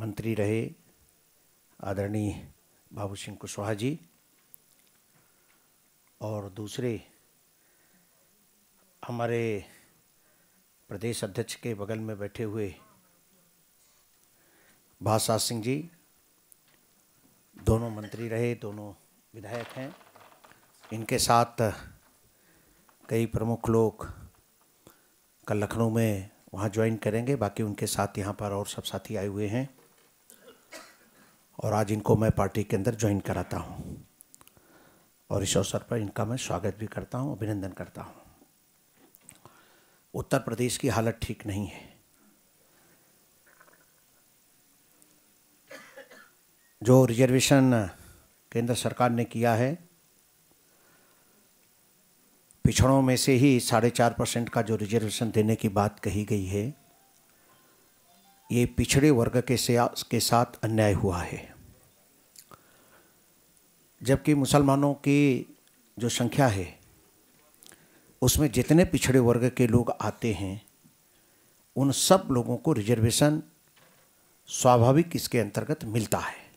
मंत्री रहे आदरणीय बाबू सिंह कुशवाहा जी और दूसरे हमारे प्रदेश अध्यक्ष के बगल में बैठे हुए भाषा सिंह जी, दोनों मंत्री रहे, दोनों विधायक हैं। इनके साथ कई प्रमुख लोग कल लखनऊ में वहाँ ज्वाइन करेंगे, बाकी उनके साथ यहाँ पर और सब साथी आए हुए हैं। और आज इनको मैं पार्टी के अंदर ज्वाइन कराता हूँ। और इस अवसर पर इनका मैं स्वागत भी करता हूँ, अभिनंदन करता हूँ। उत्तर प्रदेश की हालत ठीक नहीं है। जो रिजर्वेशन केंद्र सरकार ने किया है, पिछड़ों में से ही साढ़े चार परसेंट का जो रिजर्वेशन देने की बात कही गई है ये पिछड़े वर्ग के के साथ अन्याय हुआ है। जबकि मुसलमानों की जो संख्या है, उसमें जितने पिछड़े वर्ग के लोग आते हैं, उन सब लोगों को रिजर्वेशन स्वाभाविक इसके अंतर्गत मिलता है।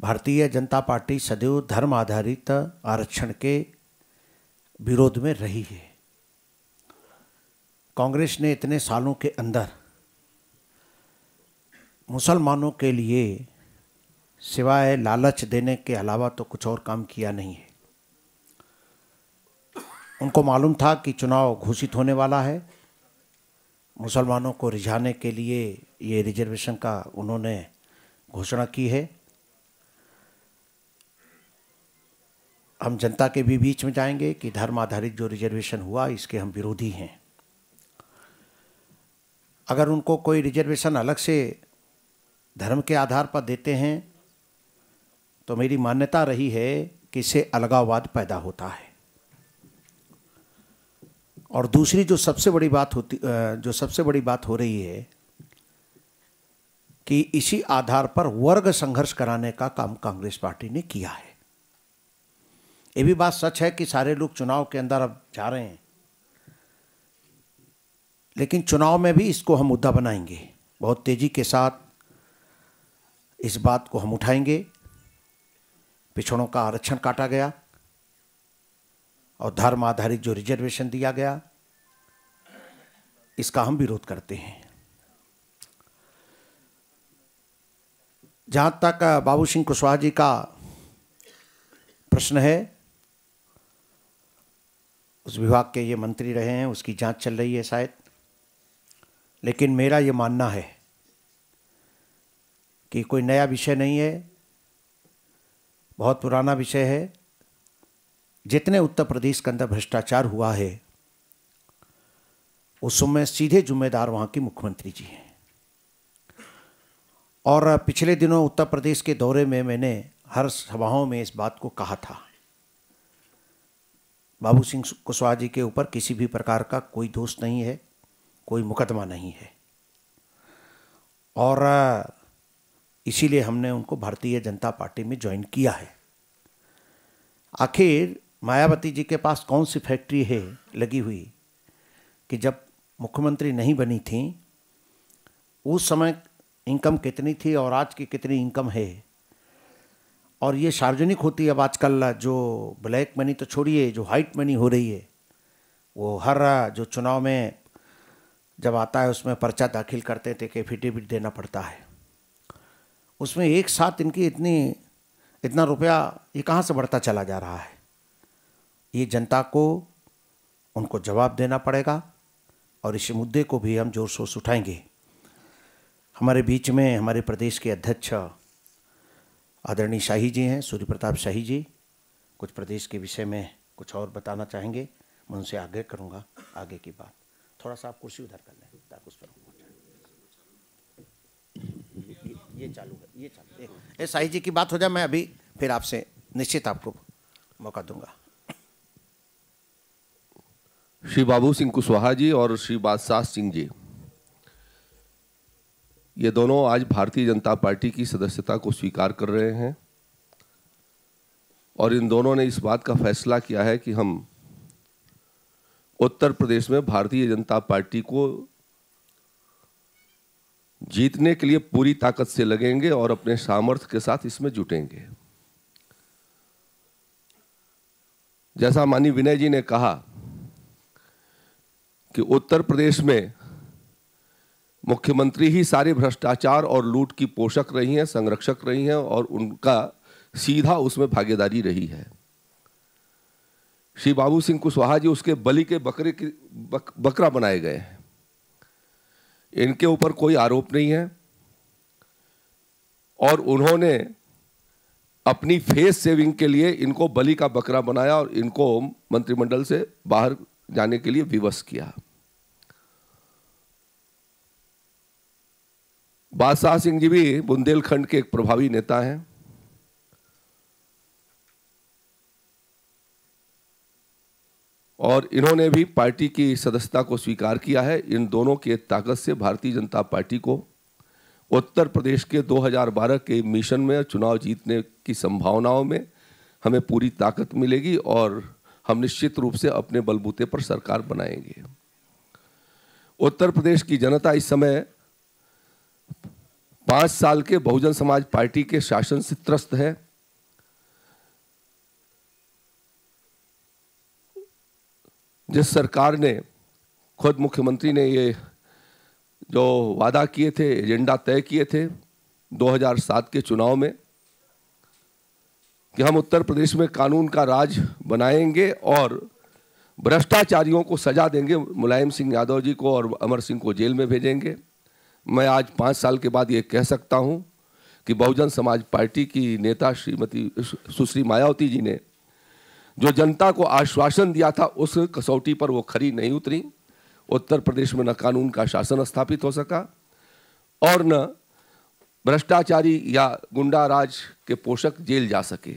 भारतीय जनता पार्टी सदैव धर्म आधारित आरक्षण के विरोध में रही है। कांग्रेस ने इतने सालों के अंदर मुसलमानों के लिए सिवाय लालच देने के अलावा तो कुछ और काम किया नहीं है। उनको मालूम था कि चुनाव घोषित होने वाला है। मुसलमानों को रिझाने के लिए ये रिजर्वेशन का उन्होंने घोषणा की है। हम जनता के भी बीच में जाएँगे कि धर्म आधारित जो रिजर्वेशन हुआ, इसके हम विरोधी हैं। अगर उनको कोई रिजर्वेशन अलग से धर्म के आधार पर देते हैं तो मेरी मान्यता रही है कि इससे अलगाववाद पैदा होता है। और दूसरी जो सबसे बड़ी बात होती जो सबसे बड़ी बात हो रही है कि इसी आधार पर वर्ग संघर्ष कराने का काम कांग्रेस पार्टी ने किया है। ये भी बात सच है कि सारे लोग चुनाव के अंदर अब जा रहे हैं, लेकिन चुनाव में भी इसको हम मुद्दा बनाएँगे। बहुत तेज़ी के साथ इस बात को हम उठाएँगे। पिछड़ों का आरक्षण काटा गया और धर्म आधारित जो रिजर्वेशन दिया गया, इसका हम विरोध करते हैं। जहाँ तक बाबू सिंह कुशवाहा जी का प्रश्न है, उस विभाग के ये मंत्री रहे हैं, उसकी जाँच चल रही है शायद। लेकिन मेरा ये मानना है कि कोई नया विषय नहीं है, बहुत पुराना विषय है। जितने उत्तर प्रदेश के अंदर भ्रष्टाचार हुआ है, उस समय सीधे जिम्मेदार वहाँ के मुख्यमंत्री जी हैं। और पिछले दिनों उत्तर प्रदेश के दौरे में मैंने हर सभाओं में इस बात को कहा था। बाबू सिंह कुशवाहा जी के ऊपर किसी भी प्रकार का कोई दोष नहीं है, कोई मुकदमा नहीं है। और इसीलिए हमने उनको भारतीय जनता पार्टी में ज्वाइन किया है। आखिर मायावती जी के पास कौन सी फैक्ट्री है, लगी हुई? कि जब मुख्यमंत्री नहीं बनी थी, उस समय इनकम कितनी थी और आज की कितनी इनकम है? और ये सार्वजनिक होती है अब आजकल जो ब्लैक मनी तो छोड़िए, जो वाइट मनी हो रही है, वो हर जो चुनाव में जब आता है उसमें पर्चा दाखिल करते थे कि एफिडेविट देना पड़ता है। उसमें एक साथ इनकी इतनी, इतना रुपया ये कहाँ से बढ़ता चला जा रहा है? ये जनता को उनको जवाब देना पड़ेगा और इस मुद्दे को भी हम ज़ोर शोर से उठाएँगे। हमारे बीच में हमारे प्रदेश के अध्यक्ष आदरणीय शाही जी हैं सूर्य प्रताप शाही जी। कुछ प्रदेश के विषय में कुछ और बताना चाहेंगे, मैं उनसे आगे करूँगा आगे की बात। थोड़ा सा आप कुर्सी उधर कर लें, ताकि उस पर ये, चालू है ये चालू ए शाही जी की बात हो जाए मैं अभी फिर आपसे निश्चित आपको मौका दूँगा। श्री बाबू सिंह कुशवाहा जी और श्री बादशाह सिंह जी ये दोनों आज भारतीय जनता पार्टी की सदस्यता को स्वीकार कर रहे हैं और इन दोनों ने इस बात का फैसला किया है कि हम उत्तर प्रदेश में भारतीय जनता पार्टी को जीतने के लिए पूरी ताकत से लगेंगे और अपने सामर्थ्य के साथ इसमें जुटेंगे। जैसा मानी विनय जी ने कहा कि उत्तर प्रदेश में मुख्यमंत्री ही सारे भ्रष्टाचार और लूट की पोषक रही हैं संरक्षक रही हैं और उनका सीधा उसमें भागीदारी रही है। श्री बाबू सिंह कुशवाहा जी उसके बलि के बकरे की बक, बकरा बनाए गए हैं। इनके ऊपर कोई आरोप नहीं है। और उन्होंने अपनी फेस सेविंग के लिए इनको बलि का बकरा बनाया और इनको मंत्रिमंडल से बाहर जाने के लिए विवश किया। बादशाह सिंह जी भी बुंदेलखंड के एक प्रभावी नेता हैं। और इन्होंने भी पार्टी की सदस्यता को स्वीकार किया है। इन दोनों की ताकत से भारतीय जनता पार्टी को उत्तर प्रदेश के 2012 के मिशन में चुनाव जीतने की संभावनाओं में हमें पूरी ताकत मिलेगी और हम निश्चित रूप से अपने बलबूते पर सरकार बनाएँगे। उत्तर प्रदेश की जनता इस समय पाँच साल के बहुजन समाज पार्टी के शासन से त्रस्त है। जिस सरकार ने, खुद मुख्यमंत्री ने ये जो वादा किए थे, एजेंडा तय किए थे 2007 के चुनाव में, कि हम उत्तर प्रदेश में कानून का राज बनाएँगे और भ्रष्टाचारियों को सजा देंगे, मुलायम सिंह यादव जी को और अमर सिंह को जेल में भेजेंगे। मैं आज पाँच साल के बाद ये कह सकता हूँ कि बहुजन समाज पार्टी की नेता श्रीमती सुश्री मायावती जी ने जो जनता को आश्वासन दिया था उस कसौटी पर वो खरी नहीं उतरी। उत्तर प्रदेश में न कानून का शासन स्थापित हो सका और न भ्रष्टाचारी या गुंडा राज के पोषक जेल जा सके।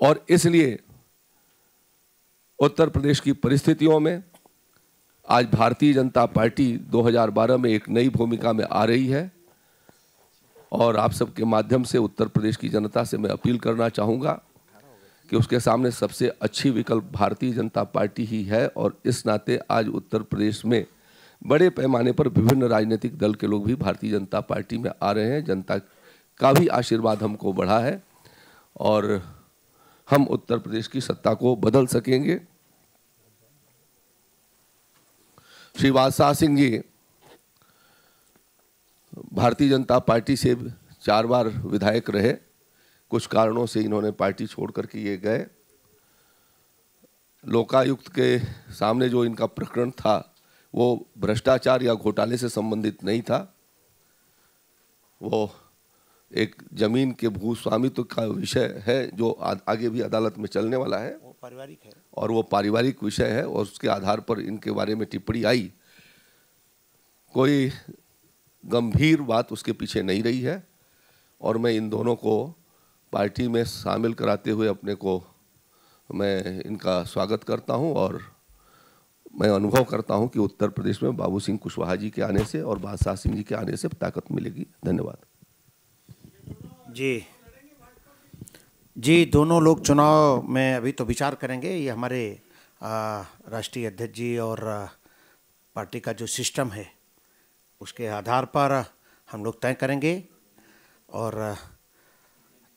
और इसलिए उत्तर प्रदेश की परिस्थितियों में आज भारतीय जनता पार्टी 2012 में एक नई भूमिका में आ रही है और आप सबके माध्यम से उत्तर प्रदेश की जनता से मैं अपील करना चाहूँगा कि उसके सामने सबसे अच्छी विकल्प भारतीय जनता पार्टी ही है और इस नाते आज उत्तर प्रदेश में बड़े पैमाने पर विभिन्न राजनीतिक दल के लोग भी भारतीय जनता पार्टी में आ रहे हैं। जनता का भी आशीर्वाद हमको बढ़ा है और हम उत्तर प्रदेश की सत्ता को बदल सकेंगे। श्री बादशाह सिंह जी, भारतीय जनता पार्टी से चार बार विधायक रहे। कुछ कारणों से इन्होंने पार्टी छोड़ करके ये गए। लोकायुक्त के सामने जो इनका प्रकरण था वो भ्रष्टाचार या घोटाले से संबंधित नहीं था। वो एक ज़मीन के भूस्वामित्व का विषय है जो आ, आगे भी अदालत में चलने वाला है। वो पारिवारिक है। और वो पारिवारिक विषय है और उसके आधार पर इनके बारे में टिप्पणी आई। कोई गंभीर बात उसके पीछे नहीं रही है और मैं इन दोनों को पार्टी में शामिल कराते हुए अपने को मैं इनका स्वागत करता हूँ और मैं अनुभव करता हूँ कि उत्तर प्रदेश में बाबू सिंह कुशवाहा जी के आने से और बादशाह सिंह जी के आने से ताकत मिलेगी। धन्यवाद। जी। जी, दोनों लोग चुनाव में अभी तो विचार करेंगे। ये हमारे राष्ट्रीय अध्यक्ष जी और पार्टी का जो सिस्टम है, उसके आधार पर हम लोग तय करेंगे और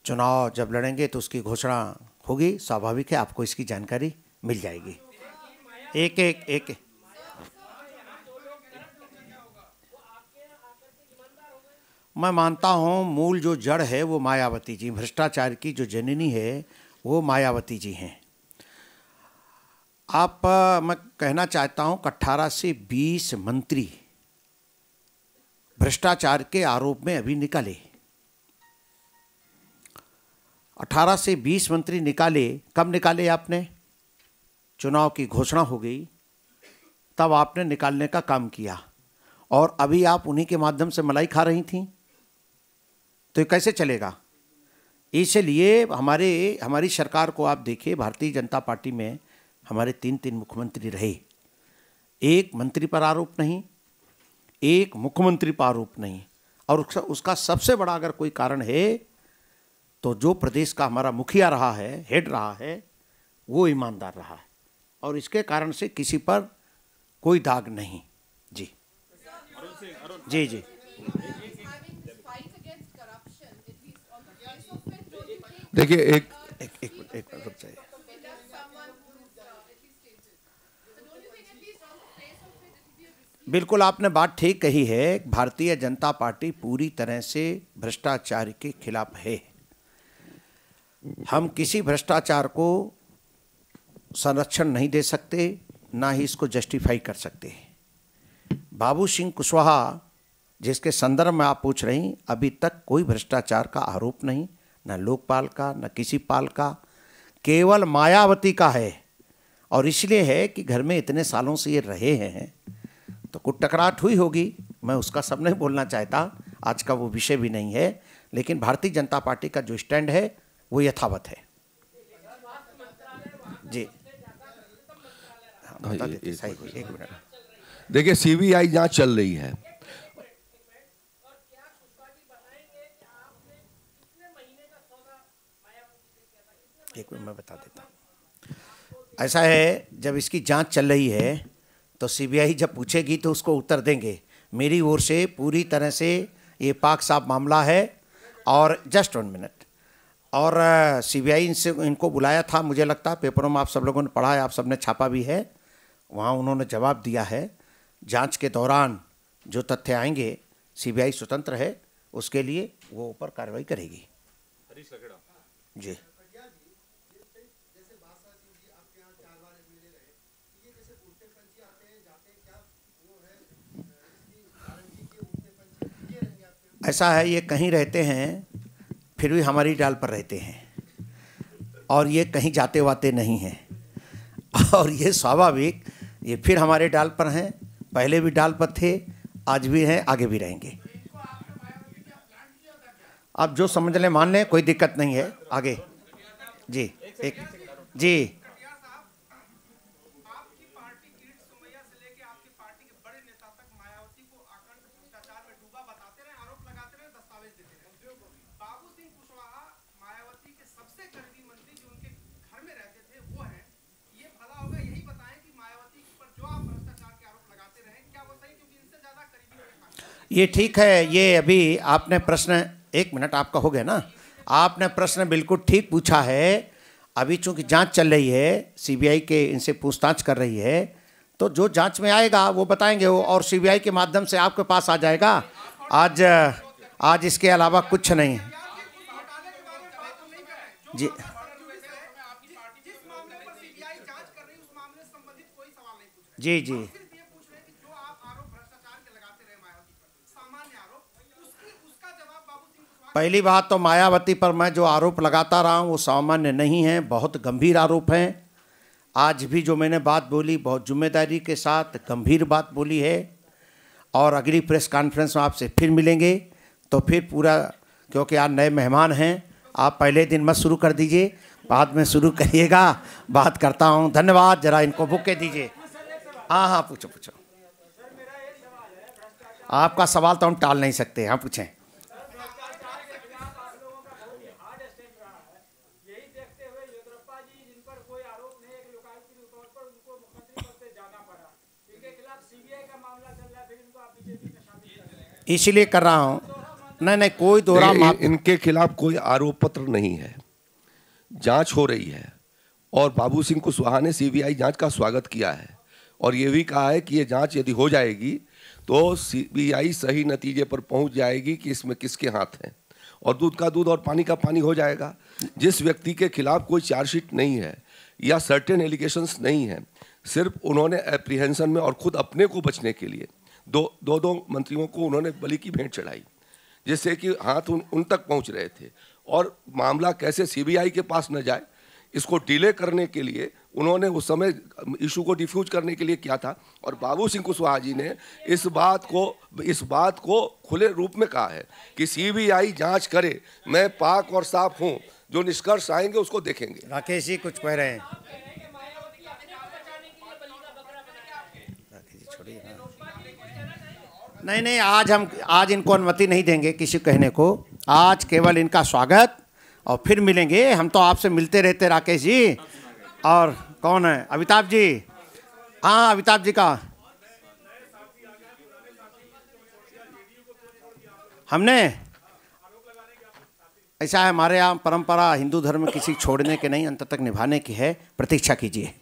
चुनाव जब लड़ेंगे तो उसकी घोषणा होगी। स्वाभाविक है, आपको इसकी जानकारी मिल जाएगी। एक एक एक। मैं मानता हूँ, मूल जो जड़ है, वो मायावती जी भ्रष्टाचार की जो जननी है, वो मायावती जी हैं। आप, मैं कहना चाहता हूँ अट्ठारह से बीस मंत्री भ्रष्टाचार के आरोप में अभी निकाले। 18 से 20 मंत्री निकाले, कब निकाले आपने? चुनाव की घोषणा हो गई, तब आपने निकालने का काम किया। और अभी आप उन्हीं के माध्यम से मलाई खा रही थी। तो ये कैसे चलेगा? इसलिए हमारे, हमारी सरकार को आप देखिए, भारतीय जनता पार्टी में हमारे तीन तीन मुख्यमंत्री रहे। एक मंत्री पर आरोप नहीं, एक मुख्यमंत्री पर आरोप नहीं। और उसका सबसे बड़ा अगर कोई कारण है तो जो प्रदेश का हमारा मुखिया रहा है हेड रहा है वो ईमानदार रहा है। और इसके कारण से किसी पर कोई दाग नहीं। जी। जी जी। देखिए एक एक एक एक चाहिए बिल्कुल आपने बात ठीक कही है भारतीय जनता पार्टी पूरी तरह से भ्रष्टाचार के खिलाफ है। हम किसी भ्रष्टाचार को संरक्षण नहीं दे सकते, ना ही इसको जस्टिफाई कर सकते बाबू सिंह कुशवाहा, जिसके संदर्भ में आप पूछ रही, अभी तक कोई भ्रष्टाचार का आरोप नहीं, न लोकपाल का, न किसी पाल का, केवल मायावती का है। और इसलिए है कि घर में इतने सालों से ये रहे हैं तो कुछ टकराट हुई होगी, मैं उसका सब नहीं बोलना चाहता, आज का वो विषय भी नहीं है, लेकिन भारतीय जनता पार्टी का जो स्टैंड है वो यथावत है। जी। हाँ, हाँ, देखिए सीबीआई जाँच चल रही है। एक मिनट मैं बता देता हूँ। ऐसा है जब इसकी जाँच चल रही है तो सीबीआई जब पूछेगी तो उसको उत्तर देंगे। मेरी ओर से पूरी तरह से ये पाक साफ़ मामला है और जस्ट वन मिनट। और सीबीआई इनसे इनको बुलाया था मुझे लगता है पेपरों में आप सब लोगों ने पढ़ा है आप सबने छापा भी है वहाँ उन्होंने जवाब दिया है जाँच के दौरान जो तथ्य आएँगे सीबीआई स्वतंत्र है उसके लिए वो ऊपर कार्रवाई करेगी। जी। ऐसा है ये कहीं रहते हैं फिर भी हमारी डाल पर रहते हैं। और ये कहीं जाते वाते नहीं हैं। और ये स्वाभाविक, ये फिर हमारे डाल पर हैं। पहले भी डाल पर थे, आज भी हैं, आगे भी रहेंगे। आप जो समझ लें, मान लें, कोई दिक्कत नहीं है। आगे। जी, एक, जी। ये ठीक है, ये अभी आपने प्रश्न, एक मिनट आपका हो गया ना? आपने प्रश्न बिल्कुल ठीक पूछा है। अभी चूँकि जाँच चल रही है, सीबीआई के इनसे पूछताछ कर रही है तो जो जाँच में आएगा, वो बताएँगे वो, और सीबीआई के माध्यम से आपके पास आ जाएगा। आज आज इसके अलावा कुछ नहीं। है जी। जी जी। पहली बात तो मायावती पर मैं जो आरोप लगाता रहा हूँ, वो सामान्य नहीं है, बहुत गंभीर आरोप हैं। आज भी जो मैंने बात बोली, बहुत ज़िम्मेदारी के साथ गंभीर बात बोली है, और अगली प्रेस कॉन्फ्रेंस में आपसे फिर मिलेंगे। तो फिर पूरा, क्योंकि आज नए मेहमान हैं, आप पहले दिन मत शुरू कर दीजिए, बाद में शुरू करिएगा। बात करता हूँ, धन्यवाद, जरा इनको बुके दीजिए। हाँ हाँ पूछो पूछो। आपका सवाल तो हम टाल नहीं सकते हाँ पूछें। इसीलिए कर रहा हूँ। नहीं नहीं कोई दोहरा नहीं, इनके खिलाफ कोई आरोप पत्र नहीं है। जाँच हो रही है। और बाबू सिंह कुशवाहा ने सीबीआई जाँच का स्वागत किया है। और ये भी कहा है कि ये जाँच यदि हो जाएगी तो सीबीआई सही नतीजे पर पहुँच जाएगी कि इसमें किसके हाथ हैं। और दूध का दूध और पानी का पानी हो जाएगा। जिस व्यक्ति के खिलाफ कोई चार्जशीट नहीं है या सर्टेन एलिगेशंस नहीं है सिर्फ़ उन्होंने एप्रीहेंशन में और खुद अपने को बचने के लिए दो दो दो मंत्रियों को उन्होंने बलि की भेंट चढ़ाई जिससे कि हाथ उन, उन तक पहुँच रहे थे। और मामला कैसे सीबीआई के पास न जाए इसको डिले करने के लिए उन्होंने उस समय इशू को डिफ्यूज करने के लिए किया था। और बाबू सिंह कुशवाहा जी ने इस बात को इस बात को खुले रूप में कहा है कि सीबीआई जाँच करे मैं पाक और साफ़ हूँ जो निष्कर्ष आएँगे उसको देखेंगे। राकेश जी कुछ कह रहे हैं। नहीं नहीं, आज हम, आज इनको अनुमति नहीं देंगे किसी कहने को। आज केवल इनका स्वागत और फिर मिलेंगे। हम तो आपसे मिलते रहते, राकेश जी। और कौन है? अमिताभ जी। हाँ अमिताभ जी का। हमने? ऐसा है हमारे यहाँ परंपरा हिंदू धर्म किसी छोड़ने के नहीं, अंत तक निभाने की है। प्रतीक्षा कीजिए।